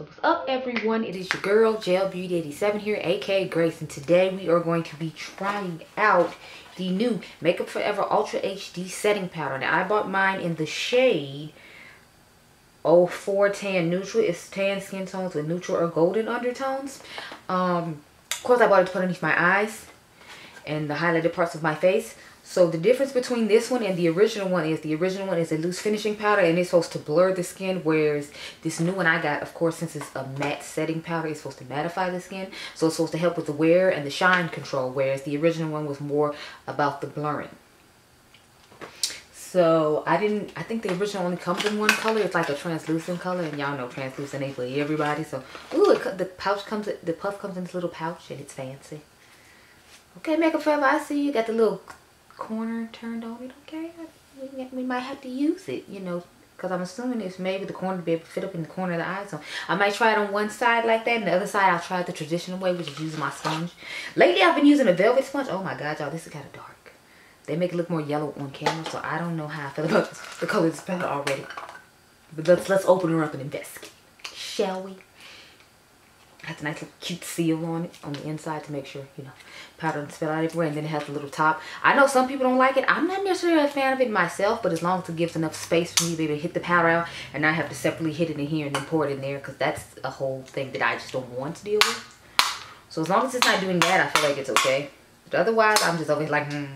So what's up everyone? It is your girl Gel Beauty 87 here, aka Grace, and today we are going to be trying out the new Makeup Forever Ultra HD setting powder. Now I bought mine in the shade 04 Tan Neutral. It's tan skin tones with neutral or golden undertones. Um, of course I bought it to put underneath my eyes and the highlighted parts of my face. So the difference between this one and the original one is the original one is a loose finishing powder and it's supposed to blur the skin. Whereas this new one I got, of course, since it's a matte setting powder, it's supposed to mattify the skin. So it's supposed to help with the wear and the shine control. Whereas the original one was more about the blurring. So I didn't, I think the original only comes in one color. It's like a translucent color and y'all know translucent ain't for everybody. So, ooh, it, the pouch comes, the puff comes in this little pouch and it's fancy. Okay, Makeup Forever, I see you got the little corner turned on it, okay? We, we might have to use it, you know, because I'm assuming it's maybe the corner to be able to fit up in the corner of the eye. So I might try it on one side like that, and the other side I'll try it the traditional way, which is using my sponge. Lately I've been using a velvet sponge. Oh my god, y'all, this is kind of dark. They make it look more yellow on camera, so I don't know how I feel about the color this palette already. But let's, let's open her up and investigate, shall we? Has a nice little cute seal on it on the inside to make sure, you know, powder doesn't spill out everywhere. And then it has a little top. I know some people don't like it. I'm not necessarily a fan of it myself, but as long as it gives enough space for me to be able to hit the powder out and not have to separately hit it in here and then pour it in there because that's a whole thing that I just don't want to deal with. So as long as it's not doing that, I feel like it's okay. But otherwise, I'm just always like, hmm.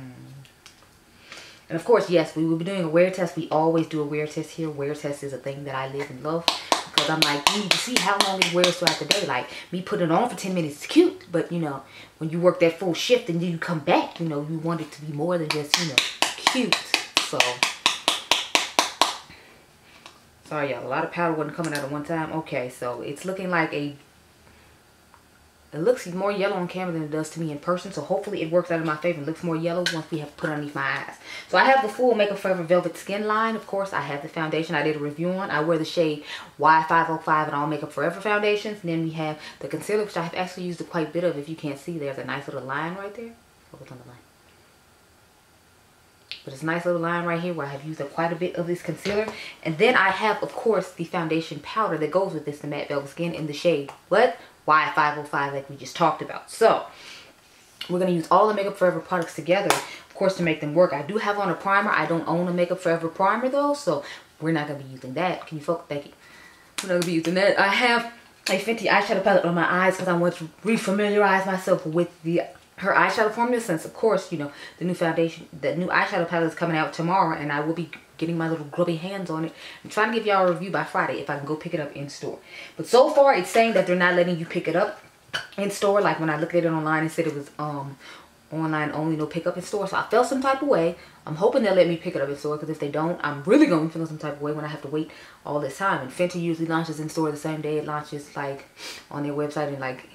And of course, yes, we will be doing a wear test. We always do a wear test here. Wear test is a thing that I live and love. Because I'm like, you see how long it wears throughout the day. Like, me putting it on for 10 minutes is cute. But, you know, when you work that full shift and then you come back, you know, you want it to be more than just, you know, cute. So, sorry, y'all. A lot of powder wasn't coming out at one time. Okay, so it's looking like a it looks more yellow on camera than it does to me in person. So hopefully it works out in my favor. It looks more yellow once we have put underneath my eyes. So I have the full Makeup Forever Velvet Skin line. Of course, I have the foundation I did a review on. I wear the shade Y505 in all Makeup Forever foundations. And then we have the concealer, which I have actually used quite a bit of. If you can't see, there's a nice little line right there. Oh, Focus on the line. But it's a nice little line right here where I have used quite a bit of this concealer. And then I have, of course, the foundation powder that goes with this, the Matte Velvet Skin in the shade. What? Y505 like we just talked about. So we're going to use all the Makeup Forever products together, of course, to make them work. I do have on a primer. I don't own a Makeup Forever primer though, so we're not going to be using that. Can you focus? Thank you. We're not going to be using that. I have a Fenty eyeshadow palette on my eyes because I want to refamiliarize myself with the her eyeshadow formula since of course you know the new foundation the new eyeshadow palette is coming out tomorrow and I will be getting my little grubby hands on it. I'm trying to give y'all a review by Friday if I can go pick it up in store. But so far, it's saying that they're not letting you pick it up in store. Like when I looked at it online, it said it was um online only, no pickup in store. So I felt some type of way. I'm hoping they'll let me pick it up in store because if they don't, I'm really going to feel some type of way when I have to wait all this time. And Fenty usually launches in store the same day it launches like on their website and like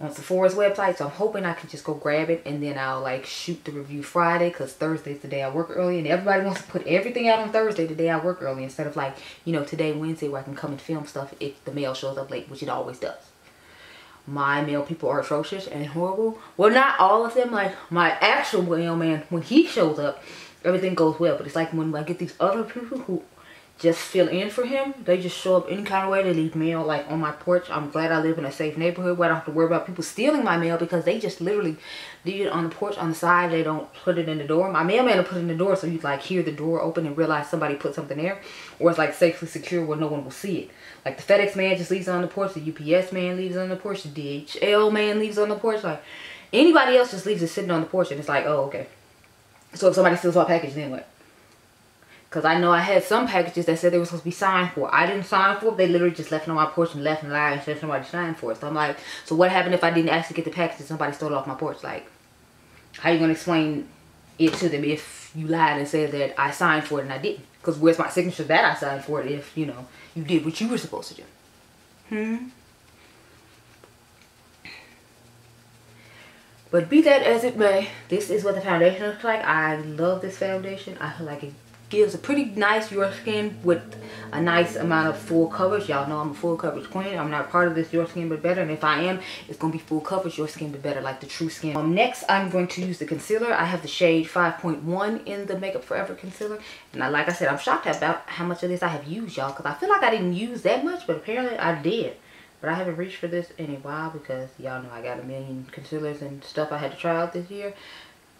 on Sephora's website. So I'm hoping I can just go grab it and then I'll like shoot the review Friday because Thursday's the day I work early and everybody wants to put everything out on Thursday the day I work early instead of like, you know, today Wednesday where I can come and film stuff if the mail shows up late, which it always does. My mail people are atrocious and horrible. Well, not all of them. Like my actual mailman, when he shows up, everything goes well. But it's like when I get these other people who just fill in for him. They just show up any kind of way. They leave mail like on my porch. I'm glad I live in a safe neighborhood where I don't have to worry about people stealing my mail because they just literally leave it on the porch on the side. They don't put it in the door. My mailman will put it in the door so you like hear the door open and realize somebody put something there. Or it's like safely secure where no one will see it. Like the FedEx man just leaves on the porch. The UPS man leaves on the porch. The DHL man leaves on the porch. Like anybody else just leaves it sitting on the porch and it's like, oh, okay. So if somebody steals my package, then what? Because I know I had some packages that said they were supposed to be signed for. I didn't sign for it. They literally just left it on my porch and left and lied and said somebody signed for it. So I'm like, so what happened if I didn't actually get the package and somebody stole it off my porch? Like, how you going to explain it to them if you lied and said that I signed for it and I didn't? Because where's my signature that I signed for it if, you know, you did what you were supposed to do? Hmm? But be that as it may, this is what the foundation looks like. I love this foundation. I feel like it gives a pretty nice your skin with a nice amount of full coverage. Y'all know I'm a full coverage queen. I'm not part of this your skin but better. And if I am, it's to be full coverage your skin but better like the true skin. Um, next, I'm going to use the concealer. I have the shade 5.1 in the Makeup Forever concealer. And I, like I said, I'm shocked about how much of this I have used, y'all. Because I feel like I didn't use that much, but apparently I did. But I haven't reached for this in a while because y'all know I got a million concealers and stuff I had to try out this year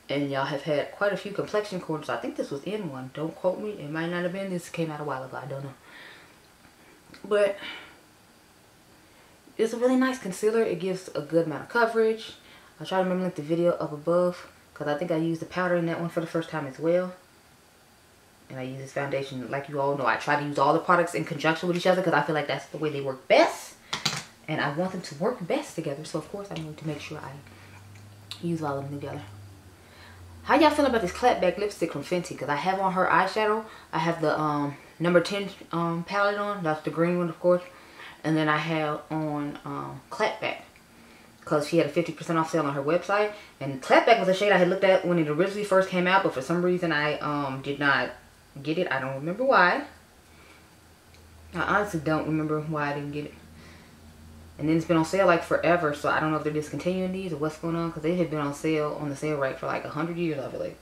and y'all have had quite a few complexion corners. I think this was in one. Don't quote me. It might not have been. This came out a while ago. I don't know. But it's a really nice concealer. It gives a good amount of coverage. I'll try to remember link the video up above because I think I used the powder in that one for the first time as well. And I use this foundation like you all know. I try to use all the products in conjunction with each other because I feel like that's the way they work best. And I want them to work best together. So of course I'm going to make sure I use all of them together. How y'all feeling about this clapback lipstick from Fenty? Because I have on her eyeshadow. I have the um, number 10 um, palette on. That's the green one, of course. And then I have on um, clapback. Because she had a 50% off sale on her website. And clapback was a shade I had looked at when it originally first came out. But for some reason I um, did not get it. I don't remember why. I honestly don't remember why I didn't get it. And then it's been on sale like forever. So I don't know if they're discontinuing these or what's going on. Because they have been on sale on the sale rack for like a hundred years, I believe.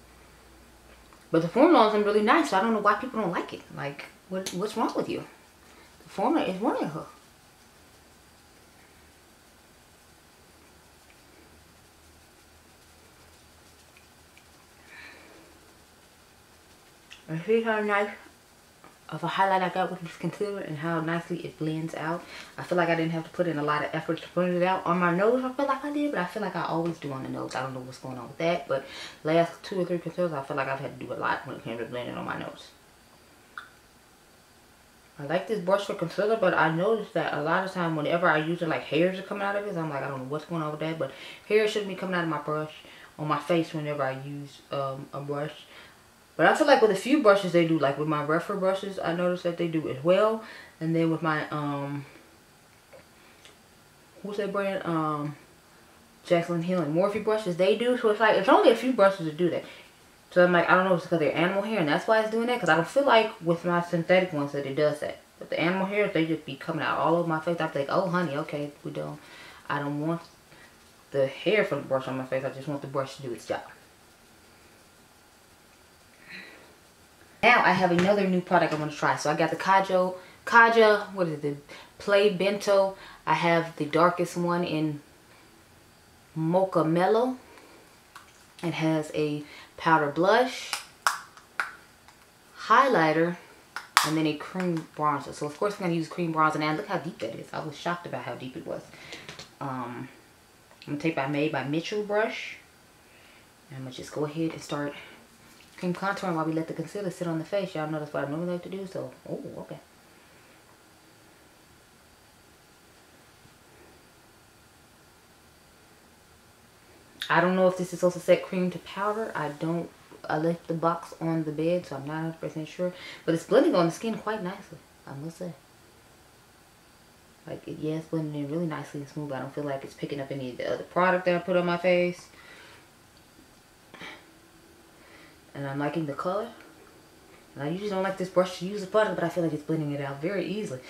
But the formula them really nice. So I don't know why people don't like it. Like, what, what's wrong with you? The formula is wonderful. See how nice of a highlight I got with this concealer and how nicely it blends out. I feel like I didn't have to put in a lot of effort to blend it out. On my nose, I feel like I did, but I feel like I always do on the nose. I don't know what's going on with that, but last two or three concealers, I feel like I've had to do a lot when it came to blending on my nose. I like this brush for concealer, but I noticed that a lot of time whenever I use it, like hairs are coming out of it. I'm like, I don't know what's going on with that, but hair shouldn't be coming out of my brush on my face whenever I use um, a brush. But I feel like with a few brushes they do, like with my Rephr brushes, I noticed that they do as well. And then with my, um, what's that brand? Um, Jaclyn Hill and Morphe brushes, they do. So it's like, it's only a few brushes that do that. So I'm like, I don't know if it's because they're animal hair and that's why it's doing that. Because I don't feel like with my synthetic ones that it does that. But the animal hairs, they just be coming out all over my face. I'm like, oh honey, okay, we don't, I don't want the hair from the brush on my face. I just want the brush to do its job. Now I have another new product I'm going to try. So I got the Kajo, Kaja, what is it, the Play Bento. I have the darkest one in Mocha Mellow. It has a powder blush, highlighter, and then a cream bronzer. So of course I'm going to use cream bronzer. Now look how deep that is. I was shocked about how deep it was. Um, I'm going to take my Made by Mitchell brush. I'm going to just go ahead and start cream contouring while we let the concealer sit on the face. Y'all know that's what I normally like to do. So, oh, okay. I don't know if this is also set cream to powder. I don't, I left the box on the bed, so I'm not 100% sure. But it's blending on the skin quite nicely, I must say. Like, yeah, it's blending in really nicely and smooth. I don't feel like it's picking up any of the other product that I put on my face. And I'm liking the color. And I usually don't like this brush to use the product, but I feel like it's blending it out very easily.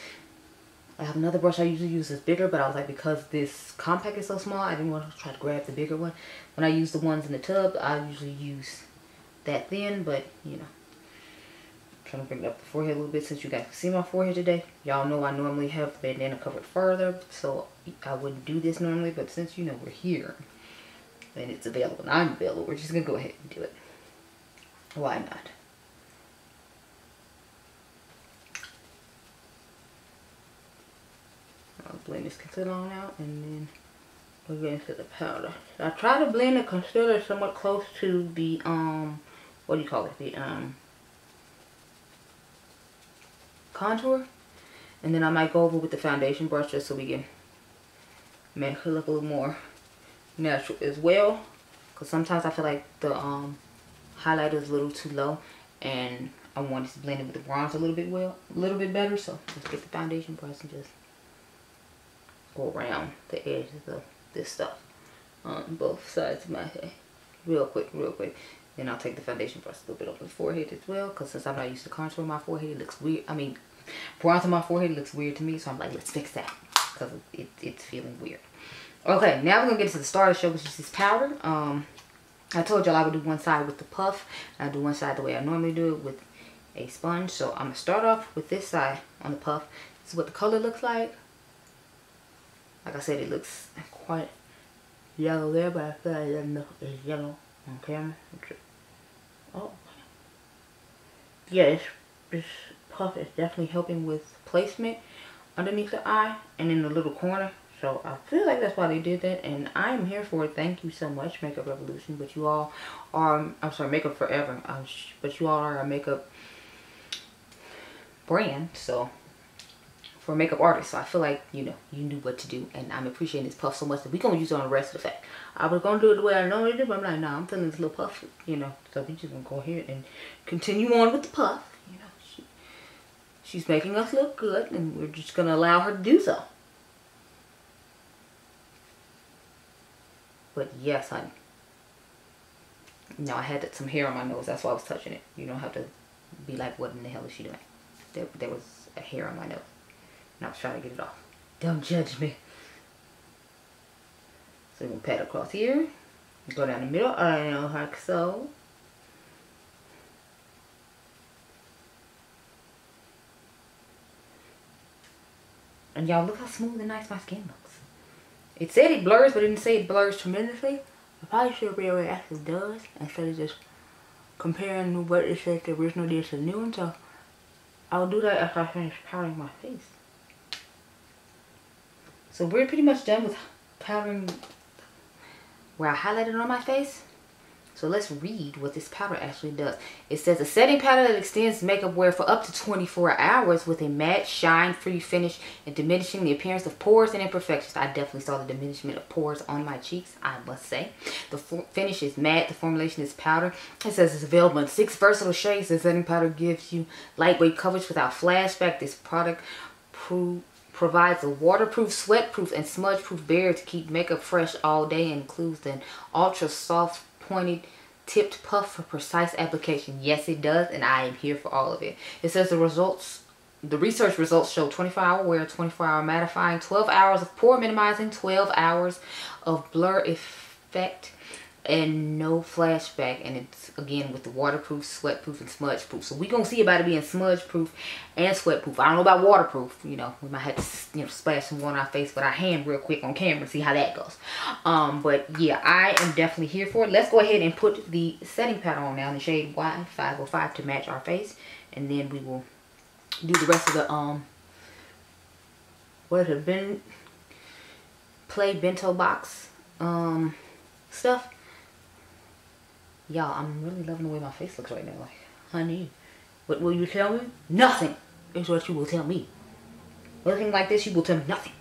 I have another brush I usually use that's bigger, but I was like, because this compact is so small, I didn't want to try to grab the bigger one. When I use the ones in the tub, I usually use that thin, but, you know. I'm trying to bring up the forehead a little bit since you guys can see my forehead today. Y'all know I normally have the bandana covered further, so I wouldn't do this normally, but since, you know, we're here, and it's available, and I'm available, we're just going to go ahead and do it. Why not? I'll blend this concealer on out and then we're going to the powder. I try to blend the concealer somewhat close to the, um, what do you call it? The, um, contour. And then I might go over with the foundation brush just so we can make it look a little more natural as well. Because sometimes I feel like the, um, highlighter is a little too low and I want to blend it with the bronze a little bit well, a little bit better. So let's get the foundation brush and just go around the edges of this stuff on both sides of my head. Real quick, real quick. Then I'll take the foundation brush a little bit over the forehead as well. Because since I'm not used to contouring my forehead, it looks weird. I mean, bronzing my forehead looks weird to me. So I'm like, let's fix that. Because it, it's feeling weird. Okay, now we're going to get to the start of the show, which is this powder. Um, I told y'all I would do one side with the puff. And I do one side the way I normally do it with a sponge. So I'm going to start off with this side on the puff. This is what the color looks like. Like I said, it looks quite yellow there, but I feel like it does it's yellow on camera. Oh. Yeah, this, this puff is definitely helping with placement underneath the eye and in the little corner. So I feel like that's why they did that. And I'm here for it. Thank you so much, Makeup Revolution. But you all are, I'm sorry, Makeup Forever. but you all are a makeup brand. So for makeup artists. So I feel like, you know, you knew what to do. And I'm appreciating this puff so much that we're going to use it on the rest of the face. I was going to do it the way I normally do, but I'm like, nah, I'm feeling this little puff, you know. So we just going to go ahead and continue on with the puff. You know, she, she's making us look good and we're just going to allow her to do so. But yes, honey. No, I had some hair on my nose. That's why I was touching it. You don't have to be like, what in the hell is she doing? There, there was a hair on my nose. And I was trying to get it off. Don't judge me. So we're going to pat across here. Go down the middle. I know like so. And y'all look how smooth and nice my skin looks. It said it blurs, but it didn't say it blurs tremendously. I probably should read what it actually does instead of just comparing what it says the original did to the new one. So I'll do that after I finish powdering my face. So we're pretty much done with powdering where I highlighted on my face. So let's read what this powder actually does. It says a setting powder that extends makeup wear for up to 24 hours with a matte, shine-free finish and diminishing the appearance of pores and imperfections. I definitely saw the diminishment of pores on my cheeks, I must say. The finish is matte. The formulation is powder. It says it's available in six versatile shades. The setting powder gives you lightweight coverage without flashback. This product proves provides a waterproof, sweatproof, and smudge-proof barrier to keep makeup fresh all day and includes an ultra soft, pointed, tipped puff for precise application. Yes, it does, and I am here for all of it. It says the results, the research results show 24-hour wear, 24-hour mattifying, 12 hours of pore minimizing, 12 hours of blur effect, and no flashback. And it's again with the waterproof sweat proof and smudge proof. So we gonna see about it being smudge proof and sweat proof. I don't know about waterproof. You know we might have to you know splash some water on our face with our hand real quick on camera and see how that goes. Um but yeah i am definitely here for it. Let's go ahead and put the setting powder on now in the shade y505 to match our face. And then we will do the rest of the um what have been play bento box um stuff Y'all, I'm really loving the way my face looks right now. Like, honey, what will you tell me? Nothing is what you will tell me. Looking like this, you will tell me nothing.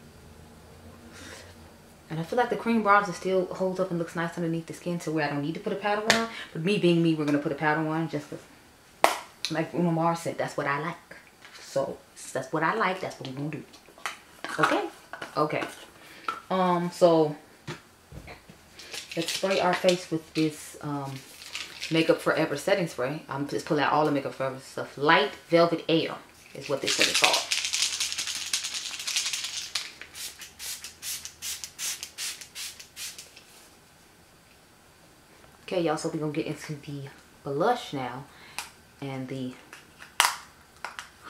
And I feel like the cream bronzer still holds up and looks nice underneath the skin to where I don't need to put a powder on. But me being me, we're going to put a powder on just like Bruno Mars said, that's what I like. So, that's what I like. That's what we're going to do. Okay? Okay. Um, so, let's spray our face with this um, Makeup Forever setting spray. I'm just pulling out all the Makeup Forever stuff. Light Velvet Air is what they said it's called. Okay, y'all, so we're going to get into the blush now. And the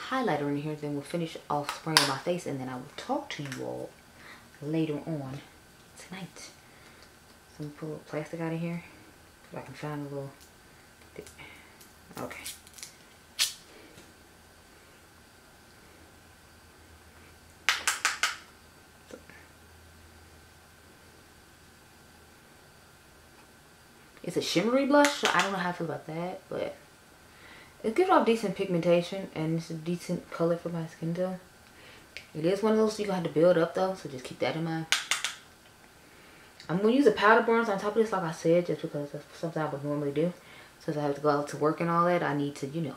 highlighter in here. Then we'll finish off spraying my face. And then I will talk to you all later on tonight. So let me pull a plastic out of here. If I can find a little Okay. It's a shimmery blush, so I don't know how I feel about that, but it gives off decent pigmentation and it's a decent color for my skin tone. It is one of those you're going to have to build up though, so just keep that in mind. I'm going to use a powder bronze on top of this, like I said, just because that's something I would normally do since I have to go out to work and all that, I need to, you know,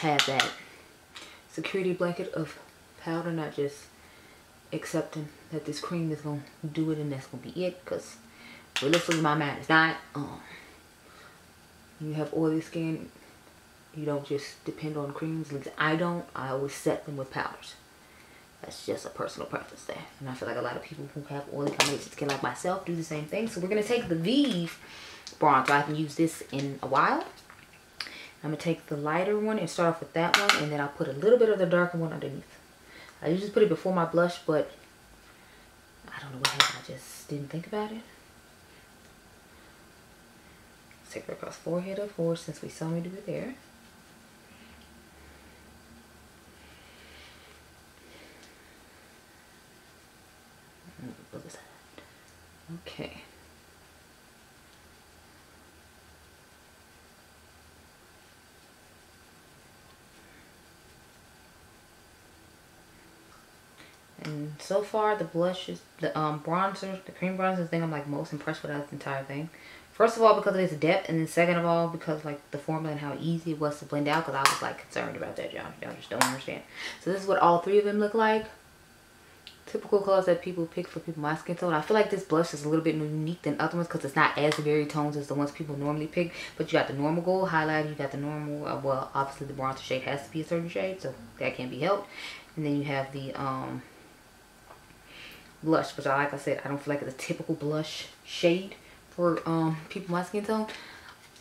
have that security blanket of powder, not just accepting that this cream is going to do it and that's going to be it. Because realistically, my mind is not. Um, you have oily skin, you don't just depend on creams. At least I don't. I always set them with powders. That's just a personal preference there. And I feel like a lot of people who have oily combination skin like myself do the same thing. So we're going to take the Vive bronzer. I can use this in a while. I'm going to take the lighter one and start off with that one. And then I'll put a little bit of the darker one underneath. I usually put it before my blush, but I don't know what happened. I just didn't think about it. Take it across forehead, of course, since we saw me do it there. Okay. And so far, the blushes, the um, bronzer, the cream bronzer thing I'm like most impressed with out the entire thing. First of all, because of its depth, and then second of all, because like the formula and how easy it was to blend out, because I was like concerned about that, y'all. Y'all just don't understand. So this is what all three of them look like typical colors that people pick for people my skin tone. I feel like this blush is a little bit more unique than other ones because it's not as very tones as the ones people normally pick. But you got the normal gold highlighter, you got the normal, uh, well, obviously the bronzer shade has to be a certain shade, so that can't be helped. And then you have the um, blush, which I, like I said, I don't feel like it's a typical blush shade for um, people my skin tone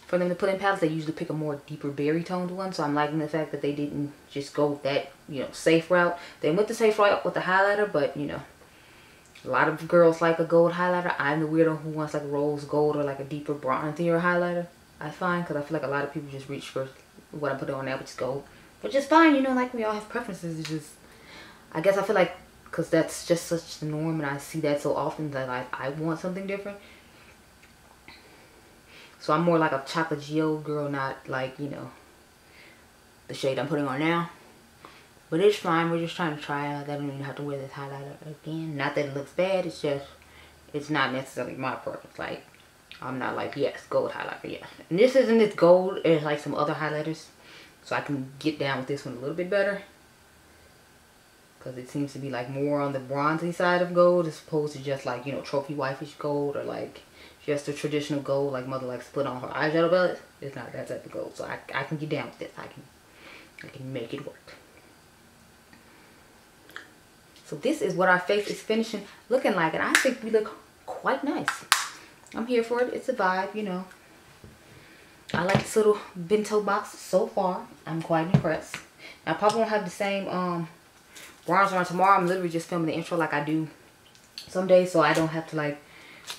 for them to put in palettes, they usually pick a more deeper berry toned one. So I'm liking the fact that they didn't just go that, you know, safe route. They went the safe route with the highlighter, but, you know, a lot of girls like a gold highlighter. I'm the weirdo who wants like rose gold or like a deeper bronzier highlighter. I find, because I feel like a lot of people just reach for what I put on there, which is gold. Which is fine, you know, like we all have preferences. It's just, I guess I feel like, because that's just such the norm and I see that so often that I, I want something different. So I'm more like a chocolate geode girl, not like, you know, the shade I'm putting on now. But it's fine. We're just trying to try out. I don't even have to wear this highlighter again. Not that it looks bad. It's just, it's not necessarily my preference. Like, I'm not like, yes, gold highlighter, yes. And this isn't as gold as like some other highlighters. So I can get down with this one a little bit better. Because it seems to be like more on the bronzy side of gold as opposed to just like, you know, trophy wifeish gold or like just a traditional gold like mother likes to put on her eyeshadow palette. It's not that type of gold. So I, I can get down with this. I can I can make it work. So this is what our face is finishing looking like. And I think we look quite nice. I'm here for it. It's a vibe, you know. I like this little bento box so far. I'm quite impressed. I probably won't have the same um bronzer on tomorrow. I'm literally just filming the intro like I do some days. So I don't have to like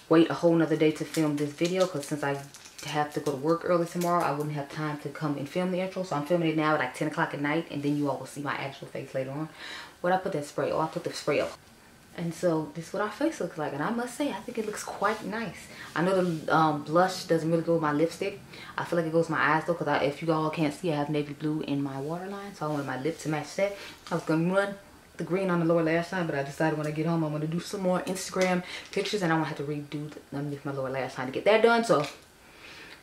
wait a whole nother day to film this video because since I have to go to work early tomorrow, I wouldn't have time to come and film the intro. So I'm filming it now at like 10 o'clock at night and then you all will see my actual face later on. What I put that spray? Oh, I put the spray up. And so this is what our face looks like. And I must say, I think it looks quite nice. I know the um, blush doesn't really go with my lipstick. I feel like it goes with my eyes though. Because if you all can't see, I have navy blue in my waterline. So I wanted my lip to match that. I was going to run the green on the lower lash line, but I decided when I get home, I'm going to do some more Instagram pictures, and I won't have to redo underneath my lower lash line to get that done. So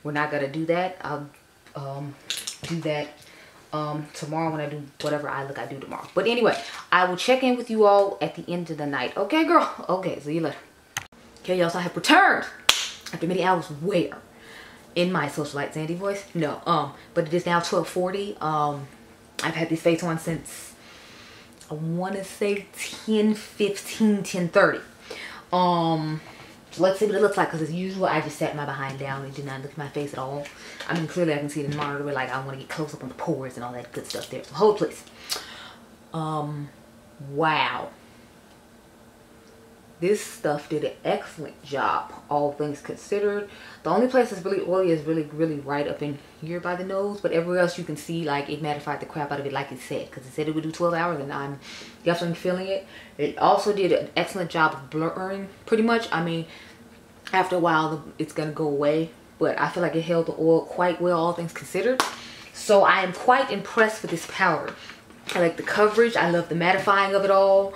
we're not going to do that. I'll um, do that um, tomorrow when I do whatever I look I do tomorrow. But anyway, I will check in with you all at the end of the night. Okay, girl? Okay, see you later. Okay, y'all, so I have returned after many hours where? In my socialite Sandy voice? No, um, but it is now 1240. Um, I've had this face on since I want to say 10, 15, 10, 30. Um, let's see what it looks like because as usual, I just sat my behind down and did not look at my face at all. I mean, clearly I can see the monitor, but like I want to get close up on the pores and all that good stuff there. So hold please. Um, wow this stuff did an excellent job all things considered. The only place that's really oily is really really right up in here by the nose but everywhere else you can see like it mattified the crap out of it like it said because it said it would do 12 hours and i'm definitely feeling it. It also did an excellent job of blurring pretty much. I mean after a while it's gonna go away but i feel like it held the oil quite well all things considered. So i am quite impressed with this powder I like the coverage. I love the mattifying of it all.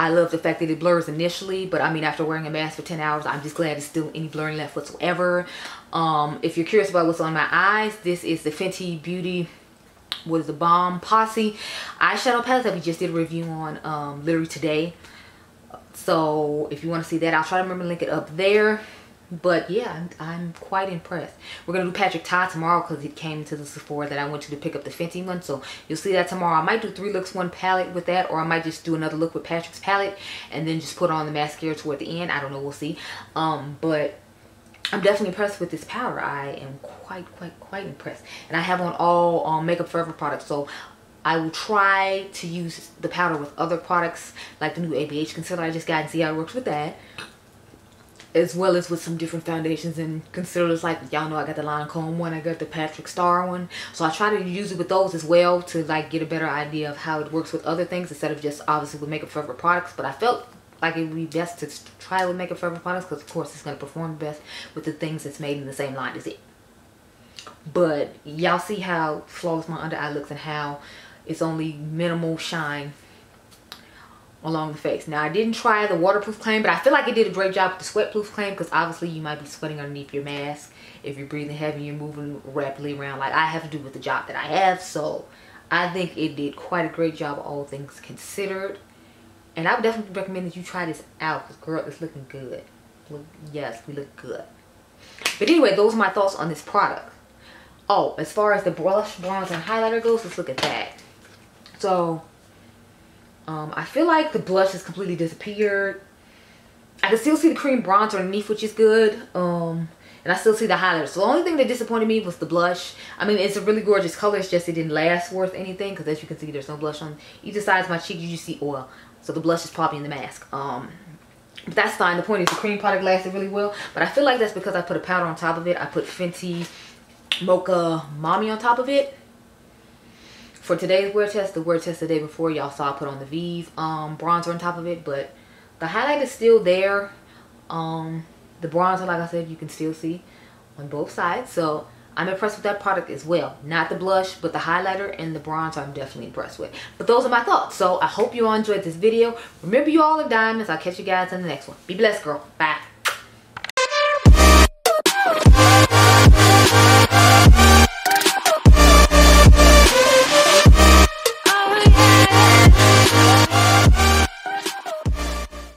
I love the fact that it blurs initially, but I mean, after wearing a mask for 10 hours, I'm just glad it's still any blurring left whatsoever. Um, if you're curious about what's on my eyes, this is the Fenty Beauty, what is the Balm Posse eyeshadow palette that we just did a review on um, literally today. So if you want to see that, I'll try to remember to link it up there. But yeah, I'm, I'm, quite impressed. We're to do Patrick Ta tomorrow because he came to the Sephora that I went to to pick up the Fenty one. So you'll see that tomorrow. I might do three looks, one palette with that. Or I might just do another look with Patrick's palette. And then just put on the mascara toward the end. I don't know. We'll see. Um, but I'm definitely impressed with this powder. I am quite, quite, quite impressed. And I have on all um, Makeup Forever products. So I will try to use the powder with other products like the new ABH concealer I just got and see how it works with that as well as with some different foundations and concealers like y'all know I got the Lancome one I got the Patrick Star one. So I try to use it with those as well to like get a better idea of how it works with other things instead of just obviously with Makeup Forever products. But I felt like it would be best to try with Makeup Forever products because of course it's going to perform best with the things that's made in the same line as it. But y'all see how flawless my under eye looks and how it's only minimal shine along the face. Now, I didn't try the waterproof claim, but I feel like it did a great job with the sweatproof claim because obviously you might be sweating underneath your mask if you're breathing heavy, you're moving rapidly around like I have to do with the job that I have. So I think it did quite a great job, all things considered. And I would definitely recommend that you try this out because girl, it's looking good. Yes, we look good. But anyway, those are my thoughts on this product. Oh, as far as the blush, bronzer, and highlighter goes, let's look at that. So um, I feel like the blush has completely disappeared. I can still see the cream bronzer underneath, which is good. Um, and I still see the highlighter. So the only thing that disappointed me was the blush. I mean, it's a really gorgeous color. It's just it didn't last worth anything. Because as you can see, there's no blush on either side of my cheek. You just see oil. So the blush is probably in the mask. Um, but that's fine. The point is the cream product lasted really well. But I feel like that's because I put a powder on top of it. I put Fenty Mocha Mami on top of it for today's wear test, the wear test the day before, y'all saw I put on the Vive um, bronzer on top of it, but the highlight is still there. Um, the bronzer, like I said, you can still see on both sides. So I'm impressed with that product as well. Not the blush, but the highlighter and the bronzer I'm definitely impressed with. But those are my thoughts. So I hope you all enjoyed this video. Remember you all are diamonds. I'll catch you guys in the next one. Be blessed, girl. Bye.